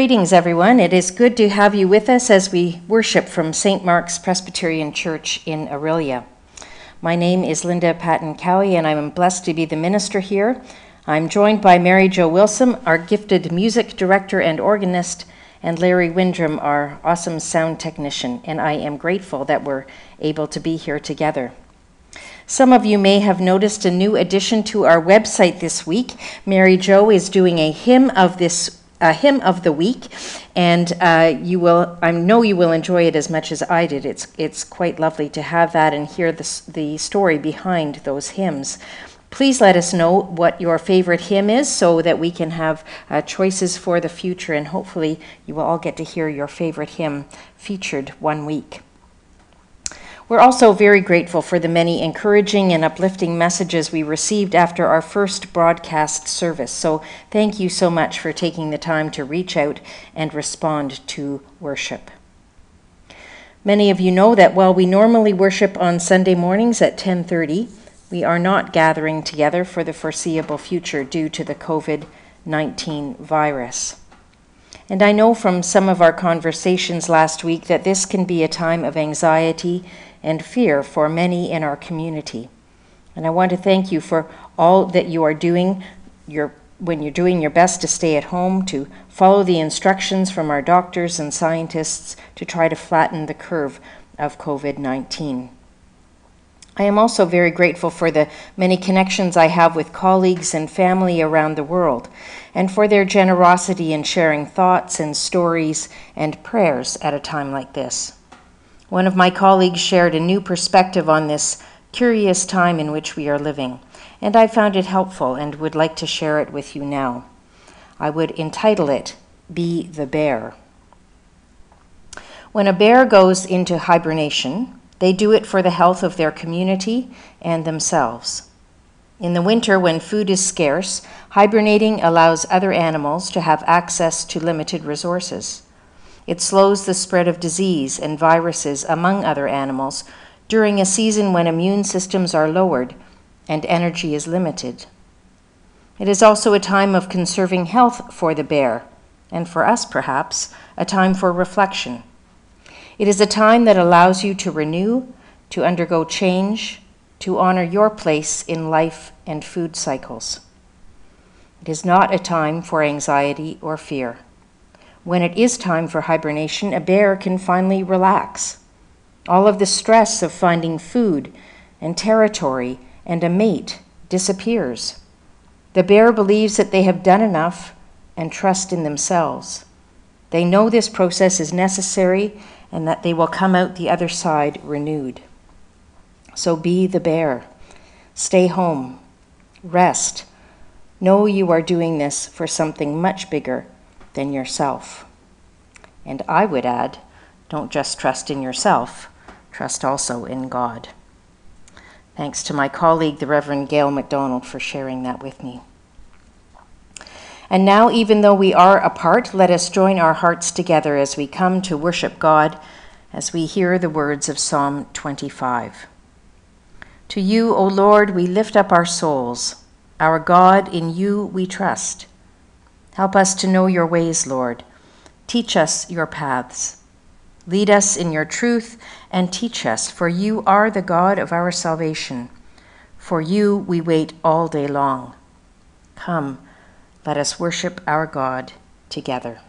Greetings, everyone. It is good to have you with us as we worship from St. Mark's Presbyterian Church in Orillia. My name is Linda Patton Cowie, and I'm blessed to be the minister here. I'm joined by Mary Jo Wilson, our gifted music director and organist, and Larry Windrum, our awesome sound technician, and I am grateful that we're able to be here together. Some of you may have noticed a new addition to our website this week. Mary Jo is doing a hymn of this a hymn of the week, and uh, you will I know you will enjoy it as much as I did. It's it's quite lovely to have that and hear the the story behind those hymns. Please let us know what your favorite hymn is so that we can have uh, choices for the future, and hopefully, you will all get to hear your favorite hymn featured one week. We're also very grateful for the many encouraging and uplifting messages we received after our first broadcast service. So, thank you so much for taking the time to reach out and respond to worship. Many of you know that while we normally worship on Sunday mornings at 10:30, we are not gathering together for the foreseeable future due to the COVID-19 virus. And I know from some of our conversations last week that this can be a time of anxiety and fear for many in our community. And I want to thank you for all that you are doing your, when you're doing your best to stay at home, to follow the instructions from our doctors and scientists to try to flatten the curve of COVID 19. I am also very grateful for the many connections I have with colleagues and family around the world, and for their generosity in sharing thoughts and stories and prayers at a time like this. One of my colleagues shared a new perspective on this curious time in which we are living, and I found it helpful and would like to share it with you now. I would entitle it Be the Bear. When a bear goes into hibernation, they do it for the health of their community and themselves. In the winter, when food is scarce, hibernating allows other animals to have access to limited resources. It slows the spread of disease and viruses among other animals during a season when immune systems are lowered and energy is limited. It is also a time of conserving health for the bear, and for us perhaps, a time for reflection. It is a time that allows you to renew, to undergo change, to honor your place in life and food cycles. It is not a time for anxiety or fear. When it is time for hibernation, a bear can finally relax. All of the stress of finding food and territory and a mate disappears. The bear believes that they have done enough and trust in themselves. They know this process is necessary and that they will come out the other side renewed. So be the bear. Stay home. Rest. Know you are doing this for something much bigger than yourself. And I would add, don't just trust in yourself, trust also in God. Thanks to my colleague, the Reverend Gail MacDonald, for sharing that with me. And now, even though we are apart, let us join our hearts together as we come to worship God, as we hear the words of Psalm 25. To you, O Lord, we lift up our souls. Our God, in you we trust. Help us to know your ways, Lord. Teach us your paths. Lead us in your truth and teach us, for you are the God of our salvation. For you we wait all day long. Come, let us worship our God together.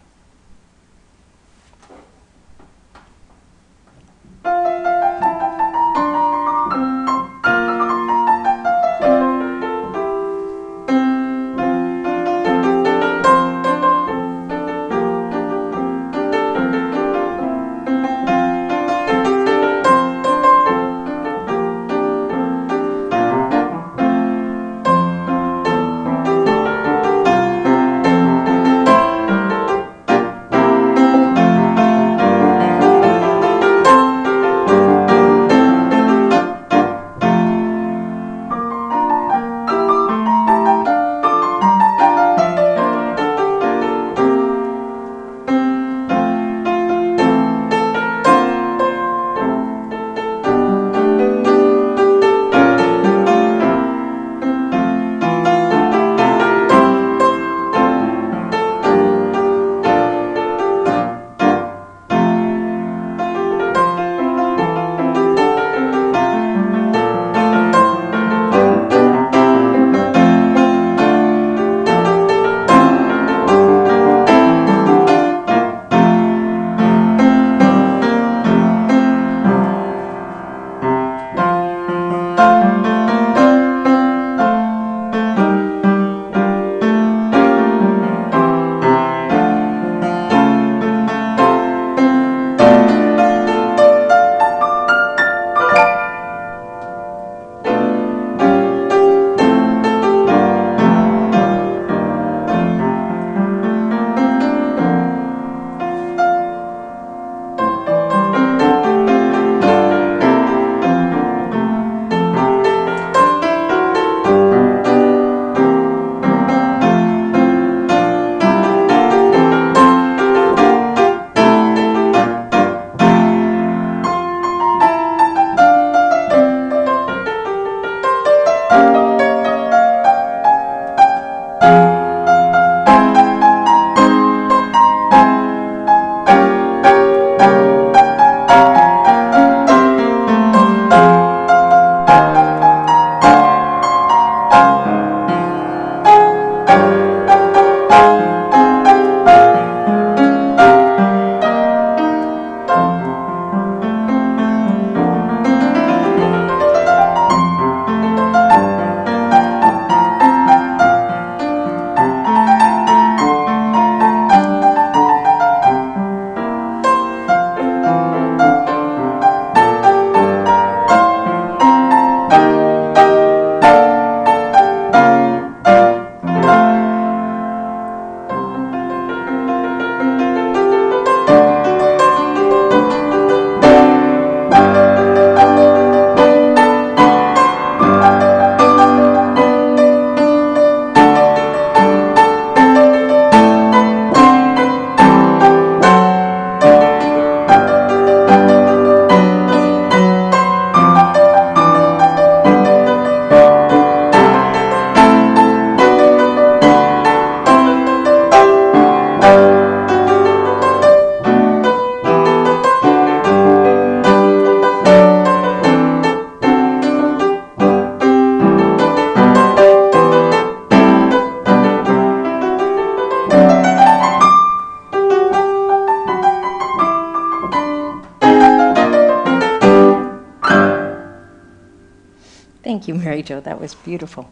Thank you, Mary Jo. That was beautiful.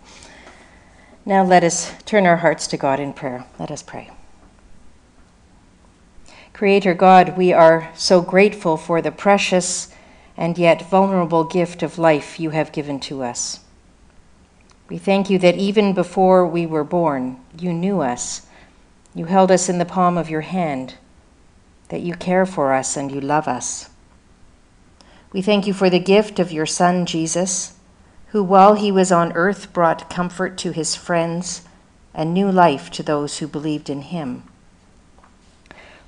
Now let us turn our hearts to God in prayer. Let us pray. Creator God, we are so grateful for the precious and yet vulnerable gift of life you have given to us. We thank you that even before we were born, you knew us. You held us in the palm of your hand, that you care for us and you love us. We thank you for the gift of your Son, Jesus, who, while he was on earth, brought comfort to his friends and new life to those who believed in him.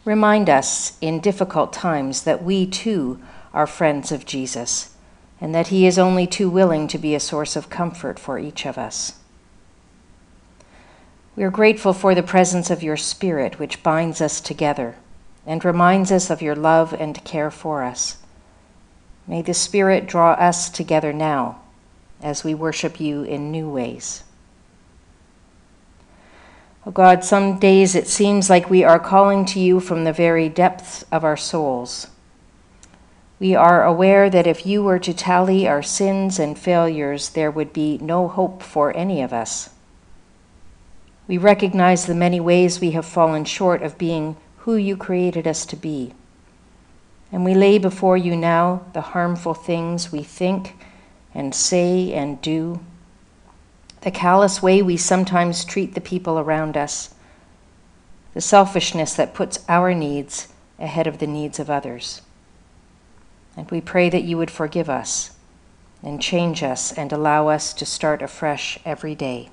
Remind us in difficult times that we too are friends of Jesus and that he is only too willing to be a source of comfort for each of us. We are grateful for the presence of your Spirit, which binds us together and reminds us of your love and care for us. May the Spirit draw us together now as we worship you in new ways. Oh God, some days it seems like we are calling to you from the very depths of our souls. We are aware that if you were to tally our sins and failures, there would be no hope for any of us. We recognize the many ways we have fallen short of being who you created us to be. And we lay before you now the harmful things we think and say and do, the callous way we sometimes treat the people around us, the selfishness that puts our needs ahead of the needs of others. And we pray that you would forgive us and change us and allow us to start afresh every day.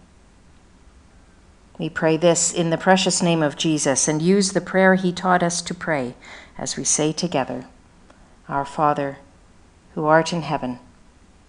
We pray this in the precious name of Jesus and use the prayer he taught us to pray as we say together Our Father, who art in heaven,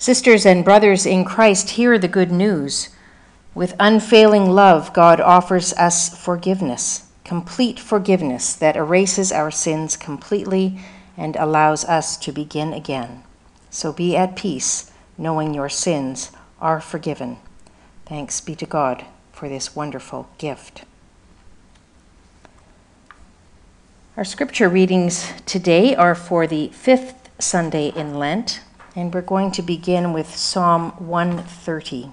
Sisters and brothers in Christ, hear the good news. With unfailing love, God offers us forgiveness, complete forgiveness that erases our sins completely and allows us to begin again. So be at peace, knowing your sins are forgiven. Thanks be to God for this wonderful gift. Our scripture readings today are for the fifth Sunday in Lent, and we're going to begin with Psalm 130.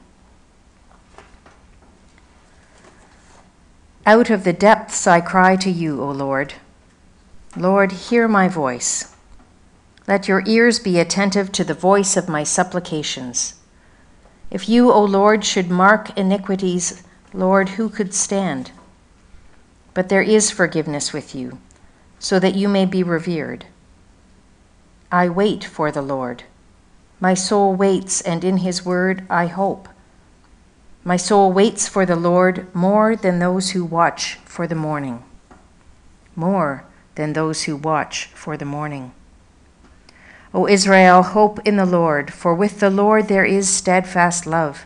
Out of the depths I cry to you, O Lord. Lord, hear my voice. Let your ears be attentive to the voice of my supplications. If you, O Lord, should mark iniquities, Lord, who could stand? But there is forgiveness with you, so that you may be revered. I wait for the Lord. My soul waits, and in his word I hope. My soul waits for the Lord more than those who watch for the morning. More than those who watch for the morning. O Israel, hope in the Lord, for with the Lord there is steadfast love,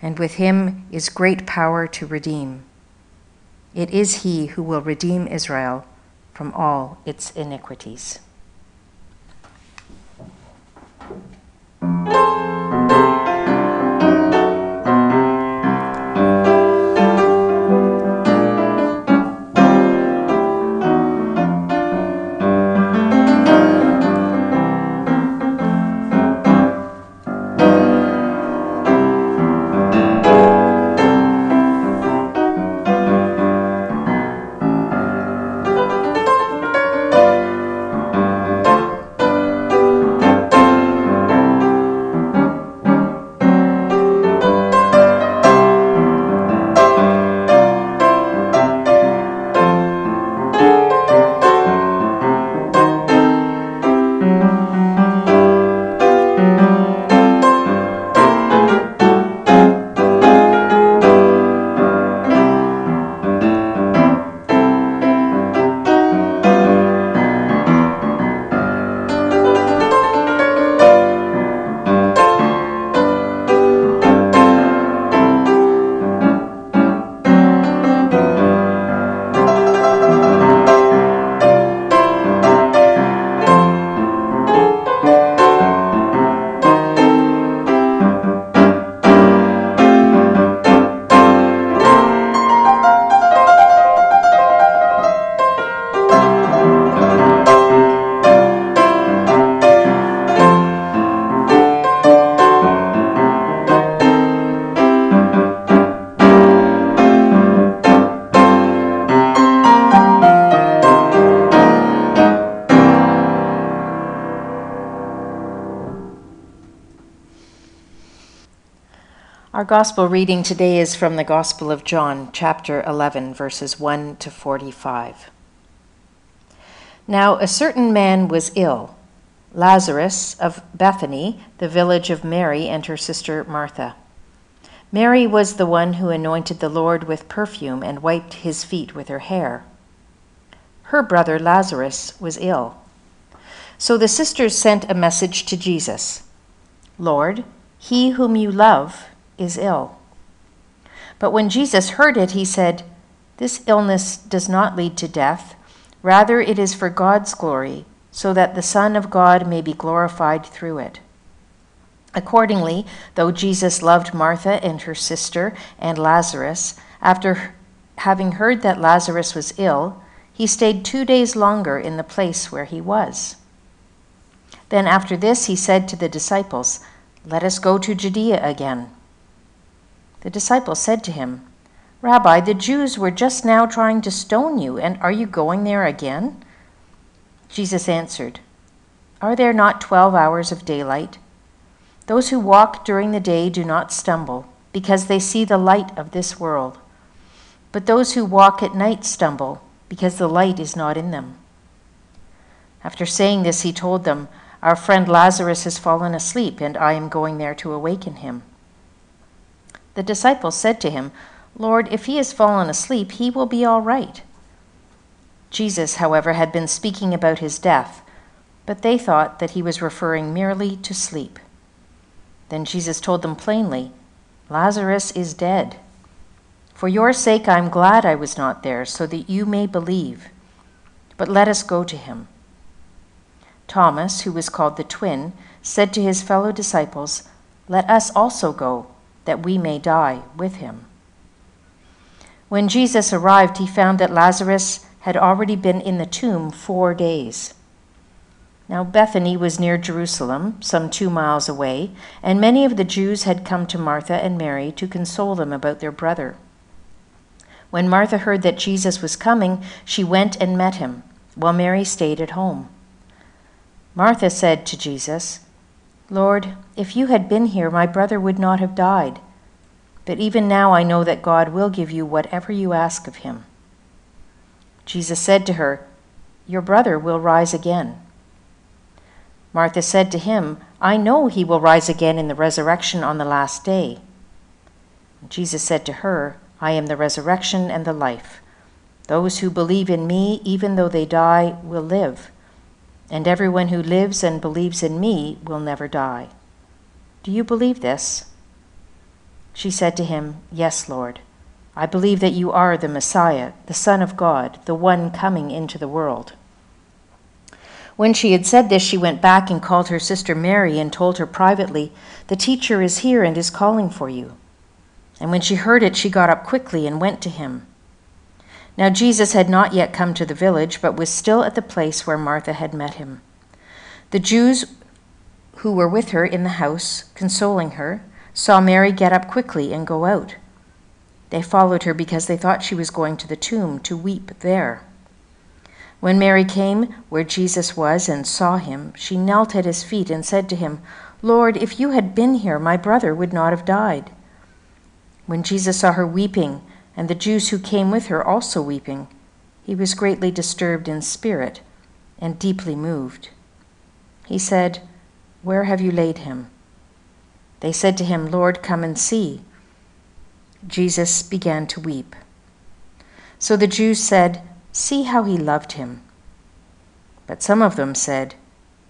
and with him is great power to redeem. It is he who will redeem Israel from all its iniquities. Thank you. Our gospel reading today is from the Gospel of John, chapter 11, verses 1 to 45. Now, a certain man was ill, Lazarus of Bethany, the village of Mary and her sister Martha. Mary was the one who anointed the Lord with perfume and wiped his feet with her hair. Her brother Lazarus was ill. So the sisters sent a message to Jesus Lord, he whom you love is ill. But when Jesus heard it, he said, This illness does not lead to death. Rather, it is for God's glory, so that the Son of God may be glorified through it. Accordingly, though Jesus loved Martha and her sister and Lazarus, after having heard that Lazarus was ill, he stayed two days longer in the place where he was. Then after this, he said to the disciples, Let us go to Judea again. The disciples said to him, Rabbi, the Jews were just now trying to stone you, and are you going there again? Jesus answered, Are there not twelve hours of daylight? Those who walk during the day do not stumble, because they see the light of this world. But those who walk at night stumble, because the light is not in them. After saying this, he told them, Our friend Lazarus has fallen asleep, and I am going there to awaken him. The disciples said to him, Lord, if he has fallen asleep, he will be all right. Jesus, however, had been speaking about his death, but they thought that he was referring merely to sleep. Then Jesus told them plainly, Lazarus is dead. For your sake I am glad I was not there, so that you may believe. But let us go to him. Thomas, who was called the twin, said to his fellow disciples, Let us also go that we may die with him. When Jesus arrived, he found that Lazarus had already been in the tomb four days. Now, Bethany was near Jerusalem, some two miles away, and many of the Jews had come to Martha and Mary to console them about their brother. When Martha heard that Jesus was coming, she went and met him, while Mary stayed at home. Martha said to Jesus, Lord, if you had been here, my brother would not have died. But even now I know that God will give you whatever you ask of him. Jesus said to her, Your brother will rise again. Martha said to him, I know he will rise again in the resurrection on the last day. Jesus said to her, I am the resurrection and the life. Those who believe in me, even though they die, will live and everyone who lives and believes in me will never die. Do you believe this? She said to him, Yes, Lord. I believe that you are the Messiah, the Son of God, the one coming into the world. When she had said this, she went back and called her sister Mary and told her privately, The teacher is here and is calling for you. And when she heard it, she got up quickly and went to him. Now Jesus had not yet come to the village, but was still at the place where Martha had met him. The Jews who were with her in the house, consoling her, saw Mary get up quickly and go out. They followed her because they thought she was going to the tomb to weep there. When Mary came where Jesus was and saw him, she knelt at his feet and said to him, Lord, if you had been here, my brother would not have died. When Jesus saw her weeping, and the Jews who came with her also weeping, he was greatly disturbed in spirit and deeply moved. He said, Where have you laid him? They said to him, Lord, come and see. Jesus began to weep. So the Jews said, See how he loved him. But some of them said,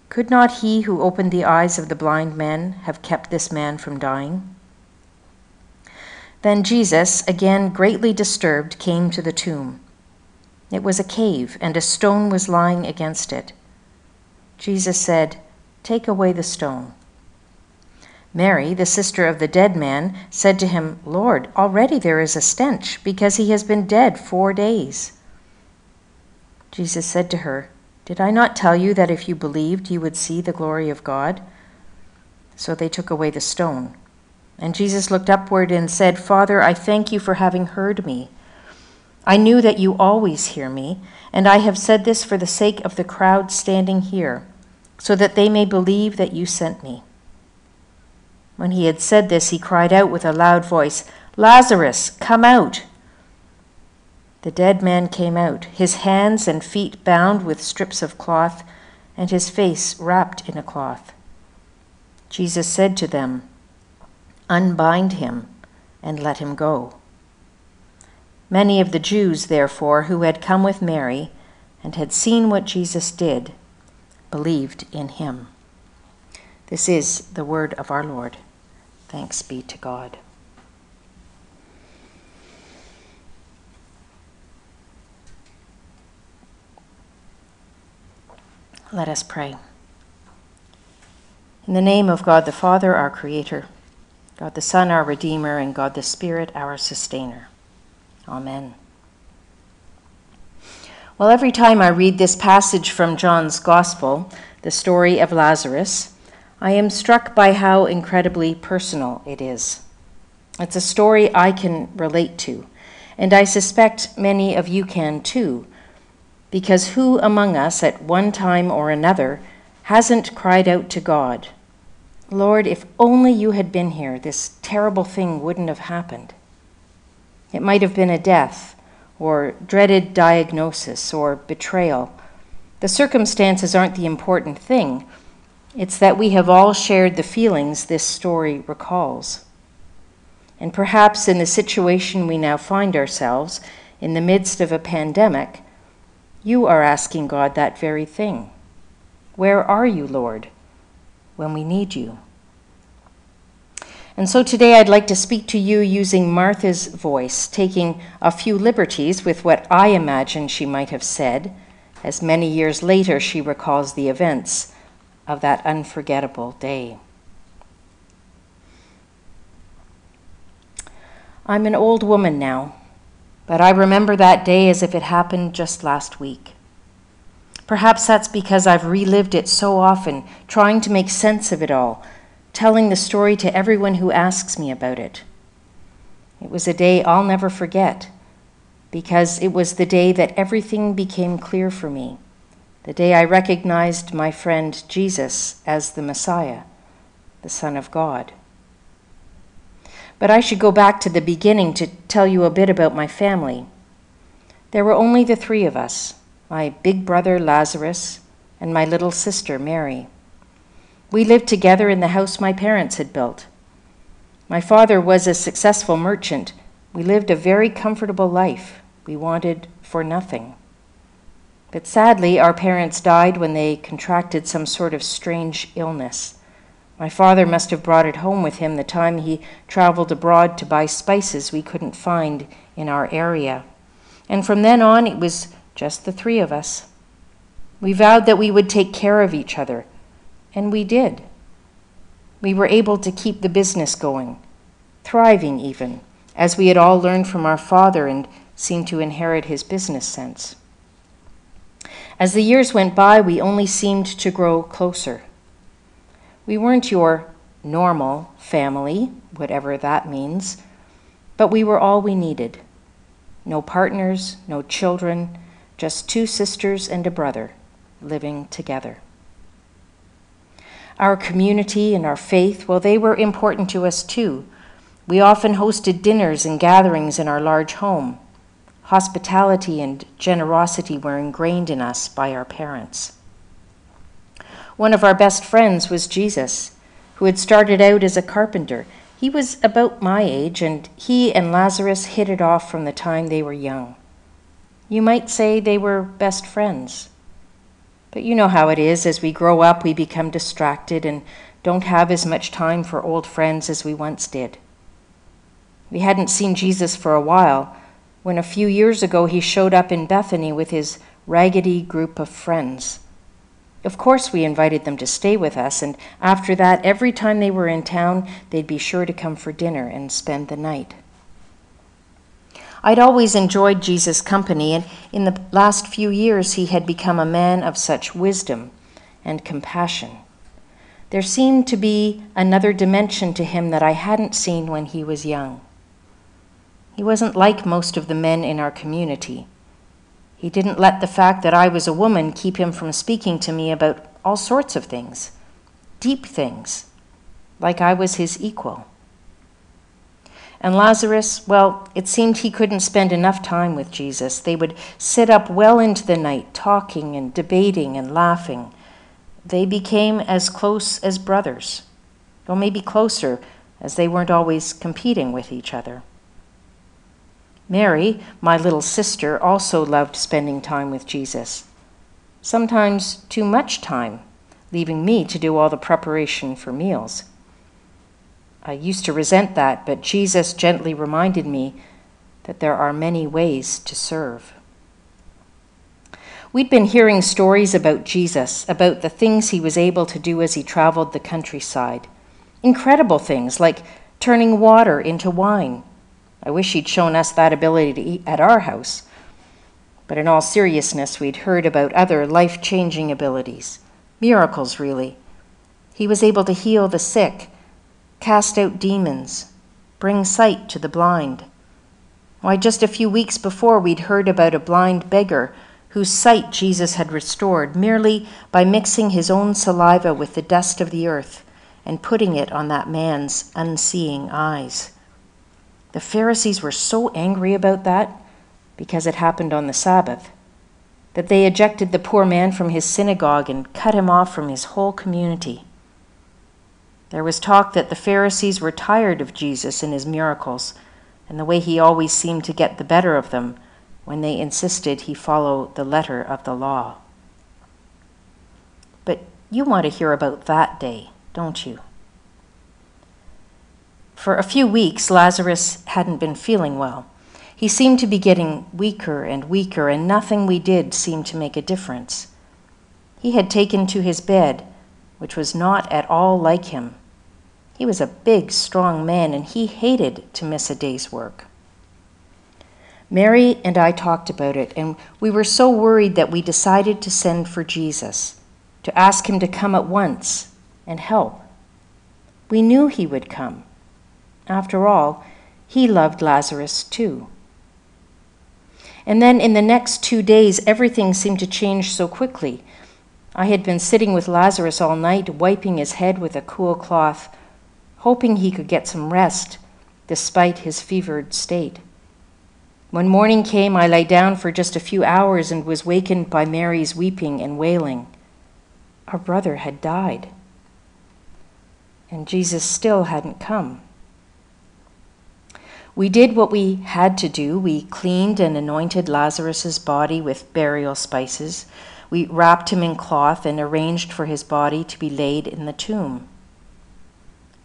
Could not he who opened the eyes of the blind men have kept this man from dying? Then Jesus, again greatly disturbed, came to the tomb. It was a cave, and a stone was lying against it. Jesus said, Take away the stone. Mary, the sister of the dead man, said to him, Lord, already there is a stench, because he has been dead four days. Jesus said to her, Did I not tell you that if you believed, you would see the glory of God? So they took away the stone. And Jesus looked upward and said, Father, I thank you for having heard me. I knew that you always hear me, and I have said this for the sake of the crowd standing here, so that they may believe that you sent me. When he had said this, he cried out with a loud voice, Lazarus, come out! The dead man came out, his hands and feet bound with strips of cloth, and his face wrapped in a cloth. Jesus said to them, Unbind him and let him go. Many of the Jews, therefore, who had come with Mary and had seen what Jesus did, believed in him. This is the word of our Lord. Thanks be to God. Let us pray. In the name of God the Father, our Creator, God the Son, our Redeemer, and God the Spirit, our Sustainer. Amen. Well, every time I read this passage from John's Gospel, the story of Lazarus, I am struck by how incredibly personal it is. It's a story I can relate to, and I suspect many of you can too, because who among us at one time or another hasn't cried out to God, Lord, if only you had been here, this terrible thing wouldn't have happened? It might have been a death, or dreaded diagnosis, or betrayal. The circumstances aren't the important thing. It's that we have all shared the feelings this story recalls. And perhaps in the situation we now find ourselves, in the midst of a pandemic, you are asking God that very thing. Where are you, Lord, when we need you? And so today I'd like to speak to you using Martha's voice, taking a few liberties with what I imagine she might have said, as many years later she recalls the events of that unforgettable day. I'm an old woman now, but I remember that day as if it happened just last week. Perhaps that's because I've relived it so often, trying to make sense of it all, telling the story to everyone who asks me about it. It was a day I'll never forget, because it was the day that everything became clear for me the day I recognized my friend Jesus as the Messiah, the Son of God. But I should go back to the beginning to tell you a bit about my family. There were only the three of us my big brother Lazarus and my little sister Mary. We lived together in the house my parents had built. My father was a successful merchant. We lived a very comfortable life. We wanted for nothing. But sadly, our parents died when they contracted some sort of strange illness. My father must have brought it home with him the time he traveled abroad to buy spices we couldn't find in our area. And from then on, it was just the three of us. We vowed that we would take care of each other, and we did. We were able to keep the business going, thriving even, as we had all learned from our father and seemed to inherit his business sense. As the years went by, we only seemed to grow closer. We weren't your normal family, whatever that means, but we were all we needed. No partners, no children, just two sisters and a brother living together. Our community and our faith, well, they were important to us too. We often hosted dinners and gatherings in our large home. Hospitality and generosity were ingrained in us by our parents. One of our best friends was Jesus, who had started out as a carpenter. He was about my age, and he and Lazarus hit it off from the time they were young. You might say they were best friends. But you know how it is. As we grow up, we become distracted and don't have as much time for old friends as we once did. We hadn't seen Jesus for a while, when a few years ago he showed up in Bethany with his raggedy group of friends. Of course, we invited them to stay with us, and after that, every time they were in town, they'd be sure to come for dinner and spend the night. I'd always enjoyed Jesus' company, and in the last few years, he had become a man of such wisdom and compassion. There seemed to be another dimension to him that I hadn't seen when he was young. He wasn't like most of the men in our community. He didn't let the fact that I was a woman keep him from speaking to me about all sorts of things, deep things. like I was his equal. And Lazarus, well, it seemed he couldn't spend enough time with Jesus. They would sit up well into the night, talking and debating and laughing. They became as close as brothers, or maybe closer, as they weren't always competing with each other. Mary, my little sister, also loved spending time with Jesus. Sometimes too much time, leaving me to do all the preparation for meals. I used to resent that, but Jesus gently reminded me that there are many ways to serve. We'd been hearing stories about Jesus, about the things he was able to do as he traveled the countryside. Incredible things like turning water into wine. I wish he'd shown us that ability to eat at our house. But in all seriousness, we'd heard about other life changing abilities, miracles, really. He was able to heal the sick cast out demons, bring sight to the blind. Why, just a few weeks before, we'd heard about a blind beggar whose sight Jesus had restored merely by mixing his own saliva with the dust of the earth and putting it on that man's unseeing eyes. The Pharisees were so angry about that because it happened on the Sabbath that they ejected the poor man from his synagogue and cut him off from his whole community. There was talk that the Pharisees were tired of Jesus and his miracles, and the way he always seemed to get the better of them when they insisted he follow the letter of the law. But you want to hear about that day, don't you? For a few weeks, Lazarus hadn't been feeling well. He seemed to be getting weaker and weaker, and nothing we did seemed to make a difference. He had taken to his bed, which was not at all like him. He was a big, strong man, and he hated to miss a day's work. Mary and I talked about it, and we were so worried that we decided to send for Jesus, to ask him to come at once and help. We knew he would come. After all, he loved Lazarus too. And then in the next two days, everything seemed to change so quickly. I had been sitting with Lazarus all night, wiping his head with a cool cloth hoping he could get some rest despite his fevered state. When morning came, I lay down for just a few hours and was wakened by Mary's weeping and wailing. Our brother had died, and Jesus still hadn't come. We did what we had to do. We cleaned and anointed Lazarus's body with burial spices. We wrapped him in cloth and arranged for his body to be laid in the tomb.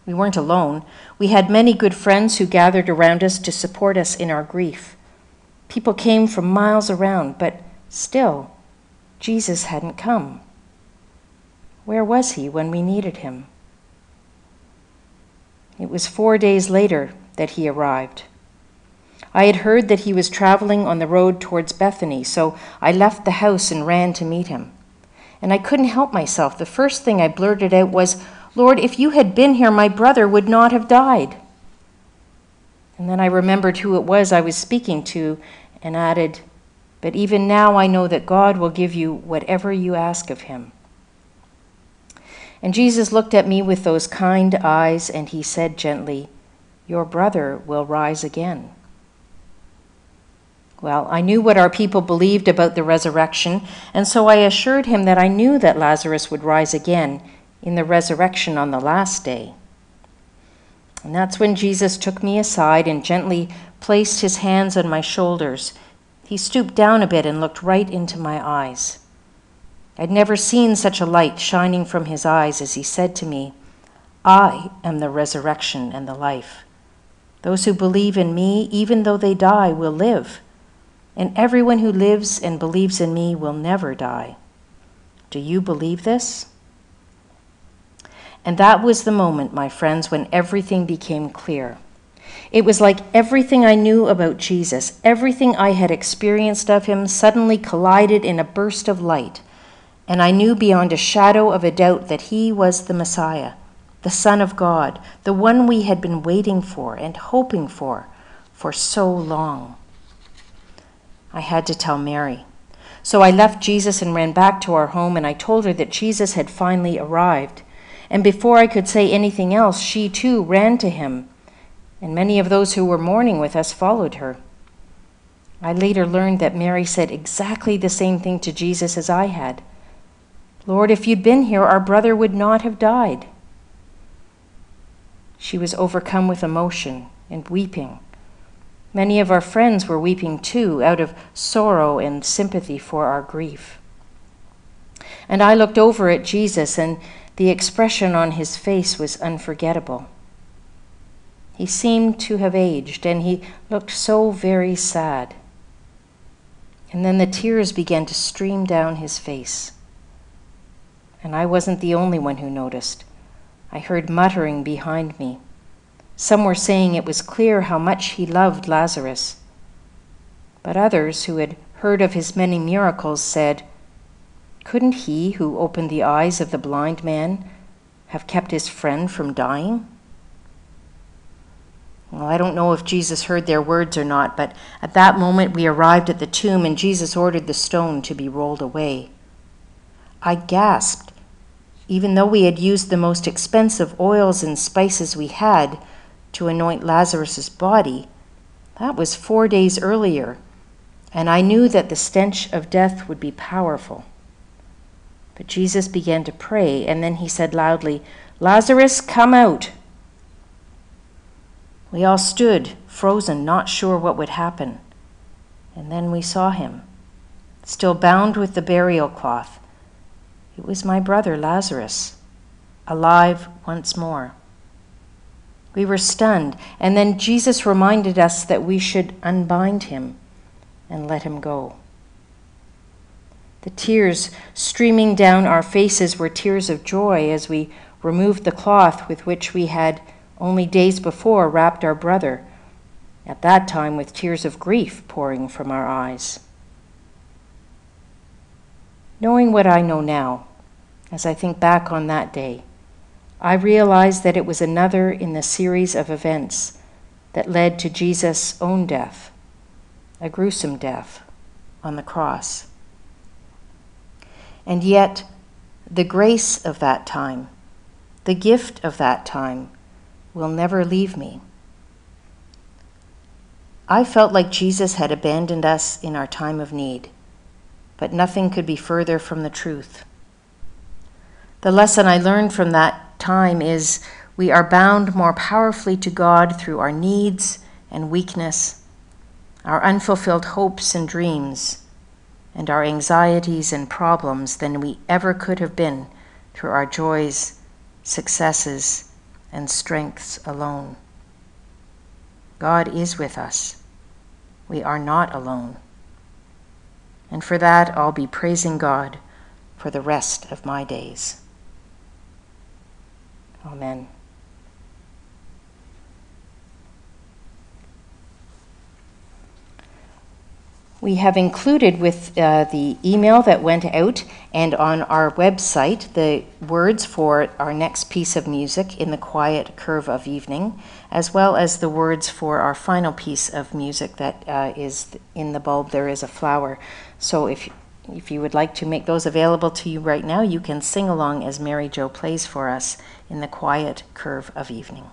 We weren't alone. We had many good friends who gathered around us to support us in our grief. People came from miles around, but still, Jesus hadn't come. Where was he when we needed him? It was four days later that he arrived. I had heard that he was traveling on the road towards Bethany, so I left the house and ran to meet him. And I couldn't help myself. The first thing I blurted out was, Lord, if you had been here, my brother would not have died. And then I remembered who it was I was speaking to and added, But even now I know that God will give you whatever you ask of him. And Jesus looked at me with those kind eyes, and he said gently, Your brother will rise again. Well, I knew what our people believed about the resurrection, and so I assured him that I knew that Lazarus would rise again in the resurrection on the last day. And that's when Jesus took me aside and gently placed his hands on my shoulders. He stooped down a bit and looked right into my eyes. I'd never seen such a light shining from his eyes as he said to me, I am the resurrection and the life. Those who believe in me, even though they die, will live. And everyone who lives and believes in me will never die. Do you believe this? And that was the moment, my friends, when everything became clear. It was like everything I knew about Jesus, everything I had experienced of him, suddenly collided in a burst of light. And I knew beyond a shadow of a doubt that he was the Messiah, the Son of God, the one we had been waiting for and hoping for for so long. I had to tell Mary. So I left Jesus and ran back to our home, and I told her that Jesus had finally arrived and before I could say anything else, she too ran to him, and many of those who were mourning with us followed her. I later learned that Mary said exactly the same thing to Jesus as I had Lord, if you'd been here, our brother would not have died. She was overcome with emotion and weeping. Many of our friends were weeping too, out of sorrow and sympathy for our grief. And I looked over at Jesus, and the expression on his face was unforgettable. He seemed to have aged, and he looked so very sad. And then the tears began to stream down his face. And I wasn't the only one who noticed. I heard muttering behind me. Some were saying it was clear how much he loved Lazarus. But others, who had heard of his many miracles, said, Couldn't he who opened the eyes of the blind man have kept his friend from dying? Well, I don't know if Jesus heard their words or not, but at that moment we arrived at the tomb and Jesus ordered the stone to be rolled away. I gasped. Even though we had used the most expensive oils and spices we had to anoint Lazarus's body, that was four days earlier, and I knew that the stench of death would be powerful. But Jesus began to pray, and then he said loudly, Lazarus, come out. We all stood, frozen, not sure what would happen. And then we saw him, still bound with the burial cloth. It was my brother Lazarus, alive once more. We were stunned, and then Jesus reminded us that we should unbind him and let him go. The tears streaming down our faces were tears of joy as we removed the cloth with which we had only days before wrapped our brother, at that time with tears of grief pouring from our eyes. Knowing what I know now, as I think back on that day, I realized that it was another in the series of events that led to Jesus' own death, a gruesome death on the cross. And yet, the grace of that time, the gift of that time, will never leave me. I felt like Jesus had abandoned us in our time of need, but nothing could be further from the truth. The lesson I learned from that time is we are bound more powerfully to God through our needs and weakness, our unfulfilled hopes and dreams, and our anxieties and problems than we ever could have been through our joys, successes, and strengths alone. God is with us. We are not alone. And for that, I'll be praising God for the rest of my days. Amen. We have included with uh, the email that went out and on our website the words for our next piece of music in the quiet curve of evening, as well as the words for our final piece of music that uh, is in the bulb There is a Flower. So if, if you would like to make those available to you right now, you can sing along as Mary Jo plays for us in the quiet curve of evening.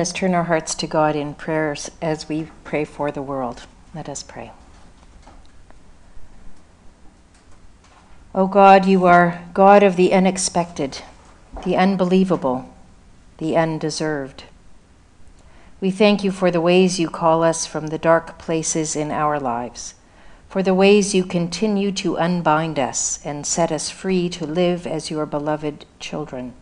Us turn our hearts to God in prayers as we pray for the world. Let us pray. O God, you are God of the unexpected, the unbelievable, the undeserved. We thank you for the ways you call us from the dark places in our lives, for the ways you continue to unbind us and set us free to live as your beloved children.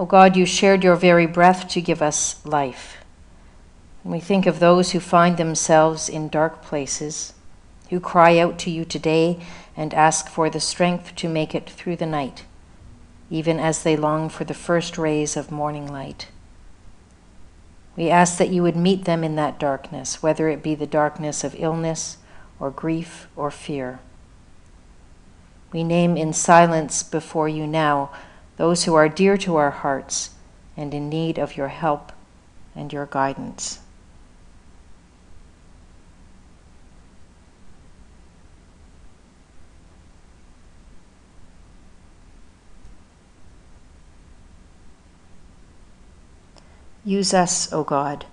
O God, you shared your very breath to give us life. And we think of those who find themselves in dark places who cry out to you today and ask for the strength to make it through the night, even as they long for the first rays of morning light. We ask that you would meet them in that darkness, whether it be the darkness of illness or grief or fear. We name in silence before you now those who are dear to our hearts and in need of your help and your guidance. Use us, O God,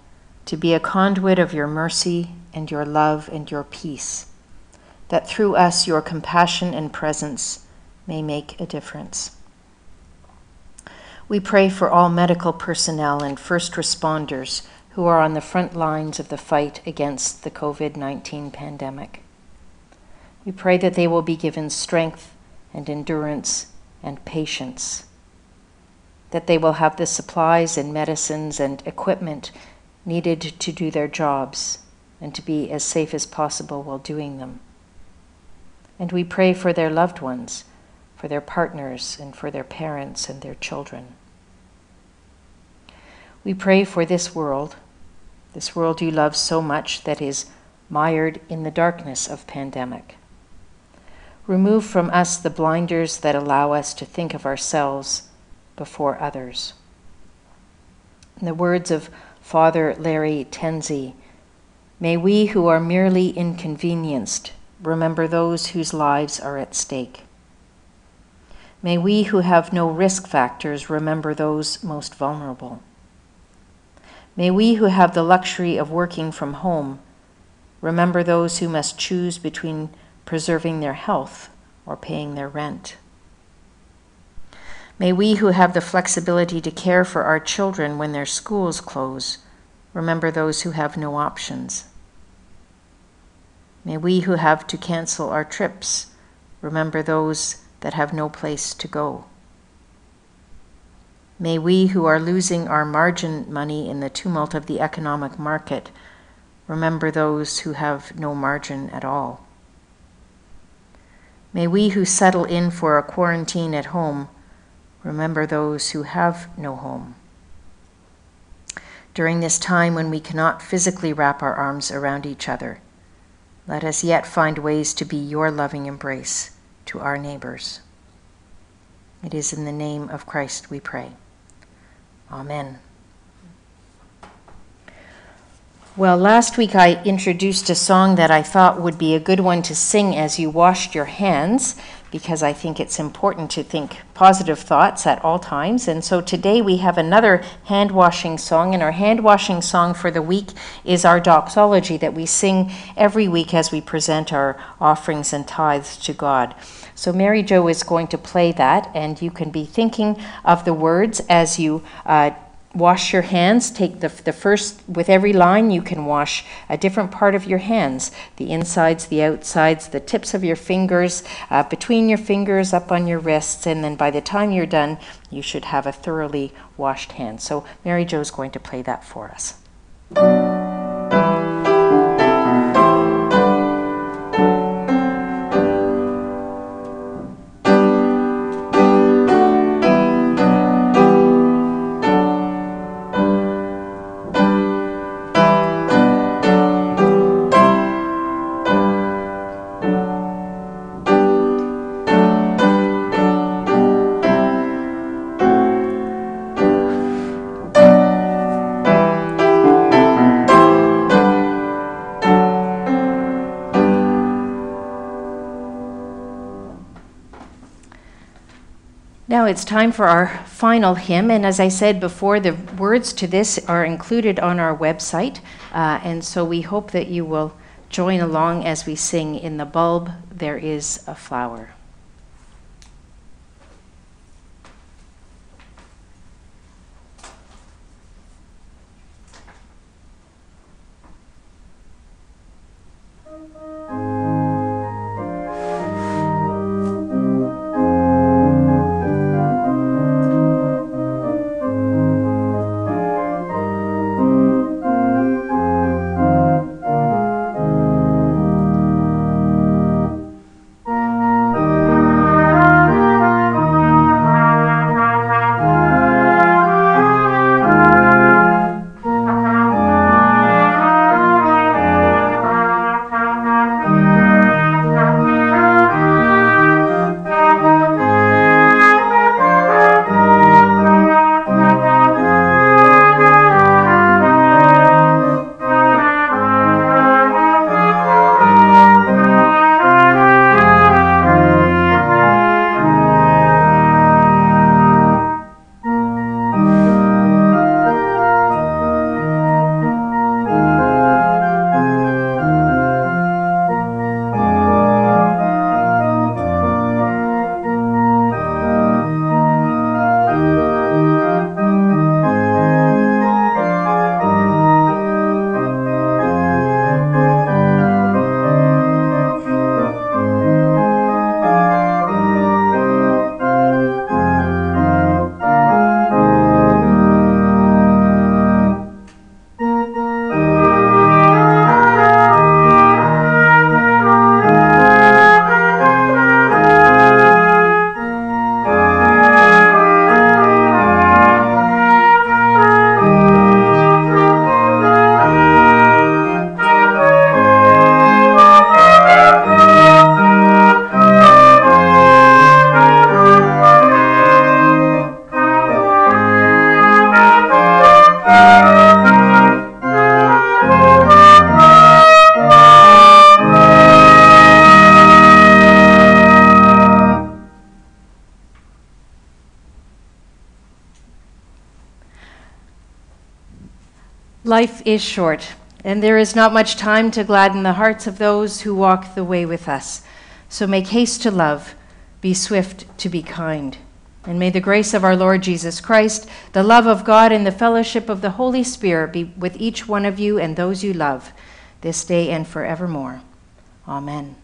to be a conduit of your mercy and your love and your peace, that through us your compassion and presence may make a difference. We pray for all medical personnel and first responders who are on the front lines of the fight against the COVID 19 pandemic. We pray that they will be given strength and endurance and patience that they will have the supplies and medicines and equipment needed to do their jobs and to be as safe as possible while doing them. And we pray for their loved ones, for their partners, and for their parents and their children. We pray for this world, this world you love so much that is mired in the darkness of pandemic. Remove from us the blinders that allow us to think of ourselves before others. In the words of Father Larry Tenzi, may we who are merely inconvenienced remember those whose lives are at stake. May we who have no risk factors remember those most vulnerable. May we who have the luxury of working from home remember those who must choose between preserving their health or paying their rent. May we who have the flexibility to care for our children when their schools close remember those who have no options. May we who have to cancel our trips remember those that have no place to go. May we who are losing our margin money in the tumult of the economic market remember those who have no margin at all. May we who settle in for a quarantine at home Remember those who have no home. During this time when we cannot physically wrap our arms around each other, let us yet find ways to be your loving embrace to our neighbors. It is in the name of Christ we pray. Amen. Well, last week I introduced a song that I thought would be a good one to sing as you washed your hands because I think it's important to think positive thoughts at all times. And so today we have another hand washing song, and our hand washing song for the week is our doxology that we sing every week as we present our offerings and tithes to God. So Mary Jo is going to play that, and you can be thinking of the words as you. Uh, wash your hands. Take the, the first, with every line, you can wash a different part of your hands the insides, the outsides, the tips of your fingers, uh, between your fingers, up on your wrists, and then by the time you're done, you should have a thoroughly washed hand. So, Mary Jo's going to play that for us. It's time for our final hymn, and as I said before, the words to this are included on our website, uh, and so we hope that you will join along as we sing In the Bulb There Is a Flower. Is short, and there is not much time to gladden the hearts of those who walk the way with us. So make haste to love, be swift to be kind. And may the grace of our Lord Jesus Christ, the love of God, and the fellowship of the Holy Spirit be with each one of you and those you love, this day and forevermore. Amen.